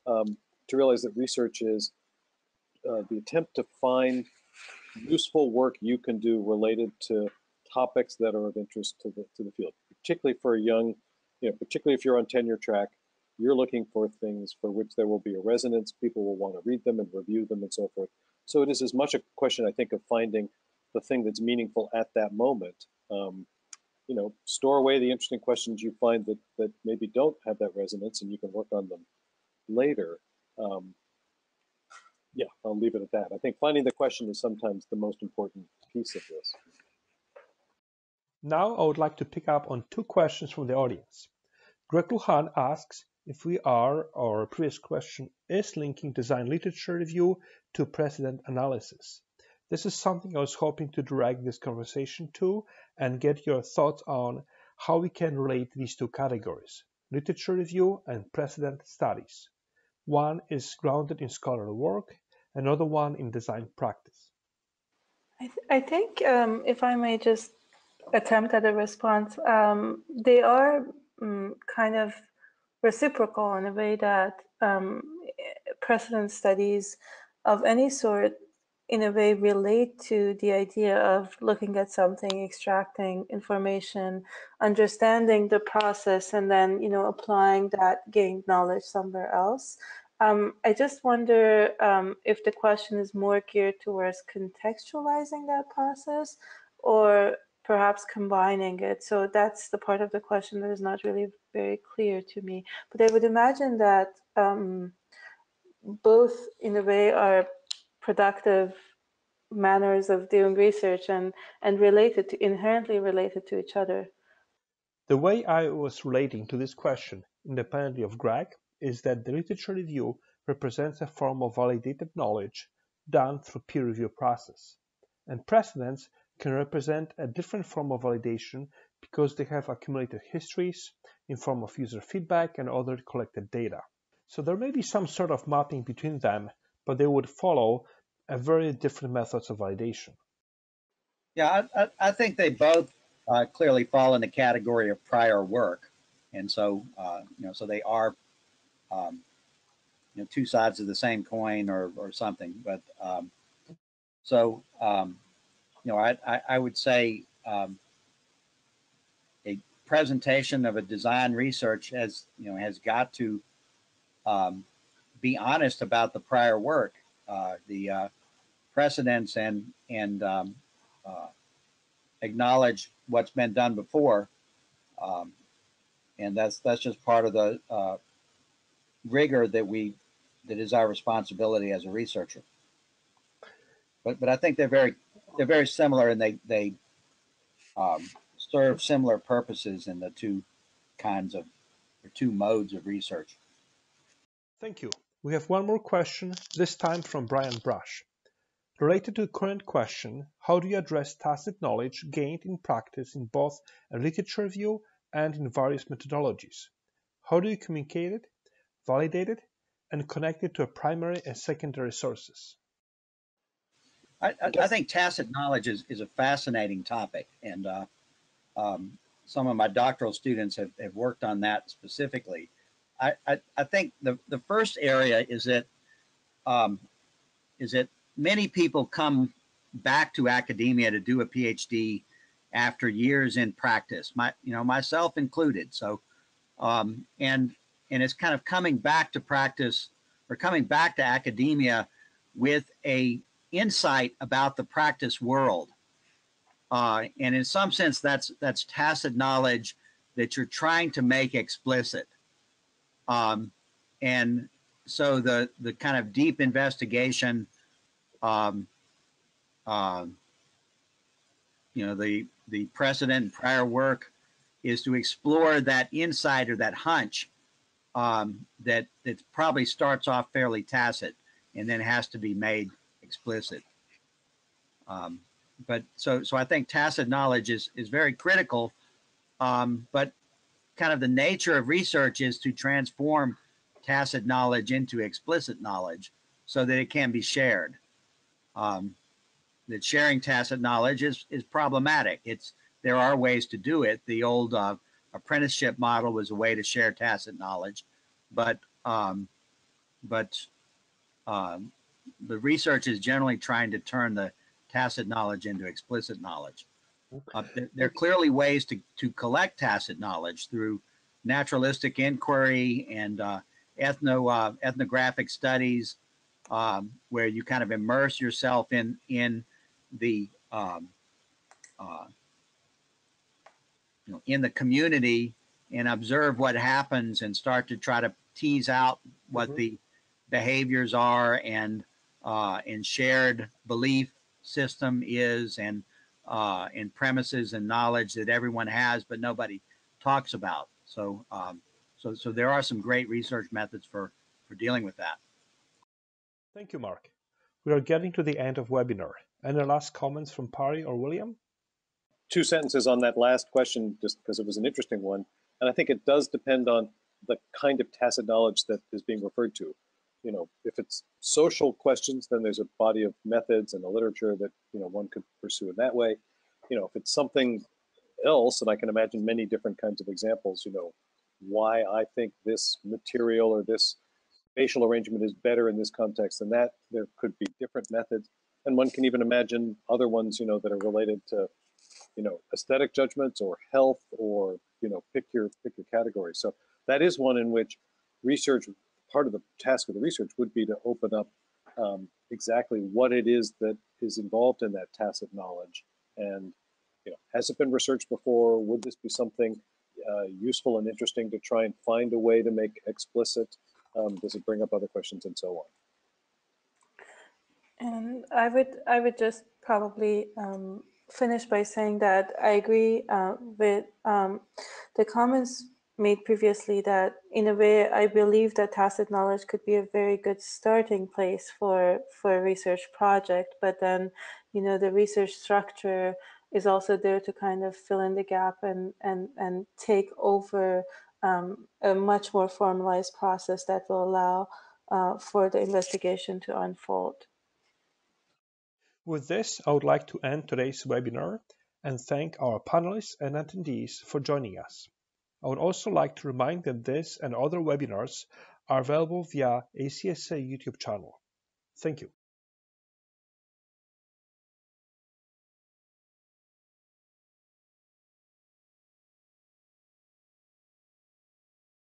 um, to realize that research is uh, the attempt to find useful work you can do related to topics that are of interest to the to the field, particularly for a young, you know, particularly if you're on tenure track, you're looking for things for which there will be a resonance. People will want to read them and review them and so forth. So it is as much a question, I think, of finding the thing that's meaningful at that moment. Um, you know, store away the interesting questions you find that that maybe don't have that resonance, and you can work on them later um, yeah, I'll leave it at that. I think finding the question is sometimes the most important piece of this. Now I would like to pick up on two questions from the audience. Greg Luhan asks if we are, or previous question, is linking design literature review to precedent analysis. This is something I was hoping to direct this conversation to and get your thoughts on how we can relate these two categories, literature review and precedent studies. One is grounded in scholarly work, another one in design practice. I, th I think, um, if I may just attempt at a response, um, they are um, kind of reciprocal in a way that um, precedent studies of any sort in a way relate to the idea of looking at something, extracting information, understanding the process, and then you know applying that gained knowledge somewhere else. Um, I just wonder um, if the question is more geared towards contextualizing that process or perhaps combining it. So that's the part of the question that is not really very clear to me. But I would imagine that um, both, in a way, are productive manners of doing research and, and related to inherently related to each other. The way I was relating to this question, independently of Greg, is that the literature review represents a form of validated knowledge done through peer review process, and precedents can represent a different form of validation because they have accumulated histories in form of user feedback and other collected data. So there may be some sort of mapping between them, but they would follow a very different methods of validation. Yeah, I, I think they both uh, clearly fall in the category of prior work, and so uh, you know, so they are um, you know, two sides of the same coin or, or something. But um, so, um, you know, I, I, I would say um, a presentation of a design research has, you know, has got to um, be honest about the prior work, uh, the uh, precedents and, and um, uh, acknowledge what's been done before. Um, and that's, that's just part of the uh, rigor that we that is our responsibility as a researcher. But but I think they're very they're very similar and they they um, serve similar purposes in the two kinds of or two modes of research. Thank you. We have one more question, this time from Brian Brush. Related to the current question, how do you address tacit knowledge gained in practice in both a literature review and in various methodologies? How do you communicate it validate it, and connect it to primary and secondary sources. I, I, I, think tacit knowledge is, is a fascinating topic, and uh, um, some of my doctoral students have, have worked on that specifically. I, I, I think the, the first area is that um, is that many people come back to academia to do a PhD after years in practice, my you know myself included. So, um, and and it's kind of coming back to practice or coming back to academia with a insight about the practice world. Uh, and in some sense, that's that's tacit knowledge that you're trying to make explicit. Um, and so the the kind of deep investigation, um, uh, you know, the the precedent and prior work is to explore that insight or that hunch um, that that probably starts off fairly tacit and then has to be made explicit. Um, but so so I think tacit knowledge is is very critical. Um, but kind of the nature of research is to transform tacit knowledge into explicit knowledge so that it can be shared. Um, that sharing tacit knowledge is is problematic. It's there are ways to do it. The old uh, apprenticeship model was a way to share tacit knowledge, but um, but um, the research is generally trying to turn the tacit knowledge into explicit knowledge. Uh, there, there, are clearly ways to, to collect tacit knowledge through naturalistic inquiry and uh, ethno uh, ethnographic studies, um, where you kind of immerse yourself in in the um, uh, you know in the community and observe what happens and start to try to tease out what mm-hmm. the behaviors are and uh, and shared belief system is and uh, and premises and knowledge that everyone has but nobody talks about. So um, so so there are some great research methods for for dealing with that. Thank you, Mark. We are getting to the end of webinar. Any last comments from Pari or William? Two sentences on that last question, just because it was an interesting one. And I think it does depend on the kind of tacit knowledge that is being referred to you know, if it's social questions, then there's a body of methods and a literature that, you know, one could pursue in that way. You know, if it's something else, and I can imagine many different kinds of examples, you know, why I think this material or this spatial arrangement is better in this context than that, there could be different methods. And one can even imagine other ones, you know, that are related to, you know, aesthetic judgments or health or, you know, pick your pick your category. So that is one in which research part of the task of the research would be to open up um, exactly what it is that is involved in that tacit knowledge. And you know, has it been researched before? Would this be something uh, useful and interesting to try and find a way to make explicit? Um, does it bring up other questions and so on? And I would I would just probably um, finish by saying that I agree uh, with um, the comments made previously that in a way I believe that tacit knowledge could be a very good starting place for for a research project but then you know the research structure is also there to kind of fill in the gap and and and take over um, a much more formalized process that will allow uh, for the investigation to unfold. With this, I would like to end today's webinar and thank our panelists and attendees for joining us. I would also like to remind that this and other webinars are available via ACSA YouTube channel. Thank you.